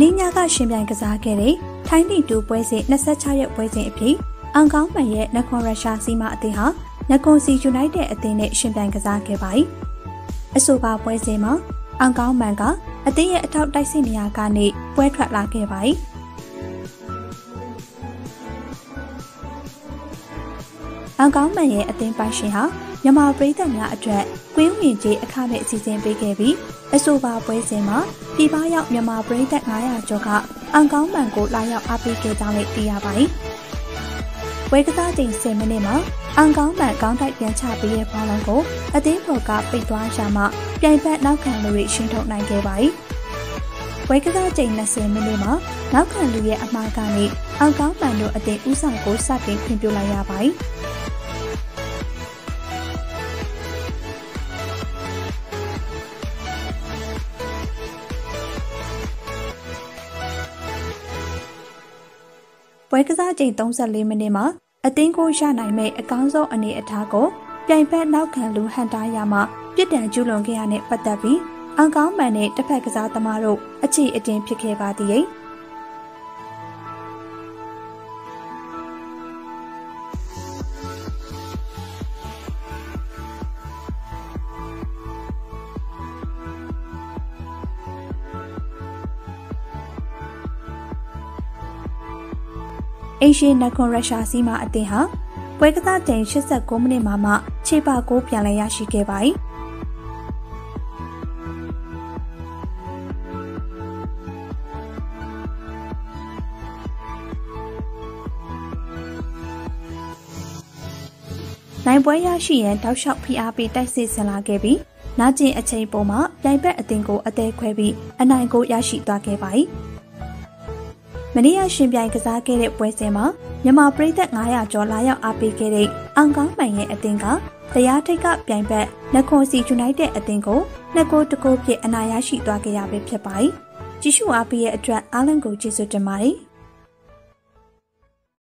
မင်းညကရှင်ပြိုင်ကစားခဲ့တဲ့ထိုင်းတီတူပွဲစဉ်26ရက်ပွဲစဉ်အဖြစ်အောင်ကောင်းမှန်ရဲ့နကွန်ရုရှားစီမအသင်းဟာနကွန်စီယူနိုက်တက်အသင်းနဲ့ရှင်ပြိုင်ကစားခဲ့ပါတယ်။အဆိုပါပွဲစဉ်မှာအောင်ကောင်းမှန်ကအသင်းရဲ့အထောက်တိုက်စစ်နေရာကနေပွဲထွက်လာခဲ့ပါတယ်။ အောင်ကောင်းမှန်ရဲ့အသင်းပိုင်ရှင်ဟာမြန်မာပြည်သက်များအတွက်ကွင်းဝင်ကြီးအခမဲ့အစီအစဉ်ပေးခဲ့ပြီးအဆိုပါပွဲစဉ်မှာပြည်ပရောက်မြန်မာပြည်သက်900ကျော်ကအန်ကောင်းမှန်ကိုလာရောက်အားပေးခဲ့ကြောင်းလည်းသိရပါတယ်။ဝေကစားချိန်10မိနစ်မှာအန်ကောင်းမှန်ကောင်းတိုက်ပြန်ချပေးတဲ့ဘောလုံးကိုအသင်းဖော်ကပိတ်သွားရှာမှပြိုင်ဘက်နောက်ခံလူတွေရှင်းထုတ်နိုင်ခဲ့ပါတယ်။ဝေကစားချိန်20မိနစ်မှာနောက်ခံလူရဲ့အမှားကနေအန်ကောင်းမှန်တို့အသင်းဦးဆောင်ကိုစတင်ခွင့်ပြုလိုက်ရပါတယ်။ ပွဲကစားချိန်34မိနစ်မှာအသင်းကိုရနိုင်မဲ့အကောင်းဆုံးအနေအထားကိုပြိုင်ဘက်နောက်ခံလူဟန်တားရမှပြစ်ဒဏ်ကျူးလွန်ခဲ့ရတဲ့ပတ်သက်ပြီးအန်ကောင်းမှန်နဲ့တစ်ဖက်ကစားသမားတို့အခြေအတင်ဖြစ်ခဲ့ပါသေးတယ်။ အိရှိနကွန်ရုရှားစီးမှအသင်းဟာပွဲကစားချိန်89မိနစ်မှာမှခြေပါကိုပြန်လည်ရရှိခဲ့ပါတယ်နိုင်ပွဲရရှိရန်တောက်လျှောက်ဖိအားပေးတိုက်စစ်ဆင်လာခဲ့ပြီးနာကျင်အချိန်ပုံမှာပြိုင်ဘက်အသင်းကိုအသေးခွဲပြီးအနိုင်ကိုရရှိသွားခဲ့ပါတယ်။ မနေ့ကရှင်ပြိုင်ကစားခဲ့တဲ့ပွဲစဉ်မှာမြန်မာပြည်သက်900ကျော်လာရောက်အားပေးခဲ့တဲ့အောင်ကောင်းပိုင်ရဲ့အသင်းကတရားထိတ်ကပြိုင်ဘက်နခွန်စီယူနိုက်တက်အသင်းကိုနှစ်ကိုတကိုးပြစ်အနာရရှိသွားခဲ့ရပြီဖြစ်ပါတယ်။ကြည့်ရှုအားပေးတဲ့အတွက်အားလုံးကိုကျေးဇူးတင်ပါတယ်။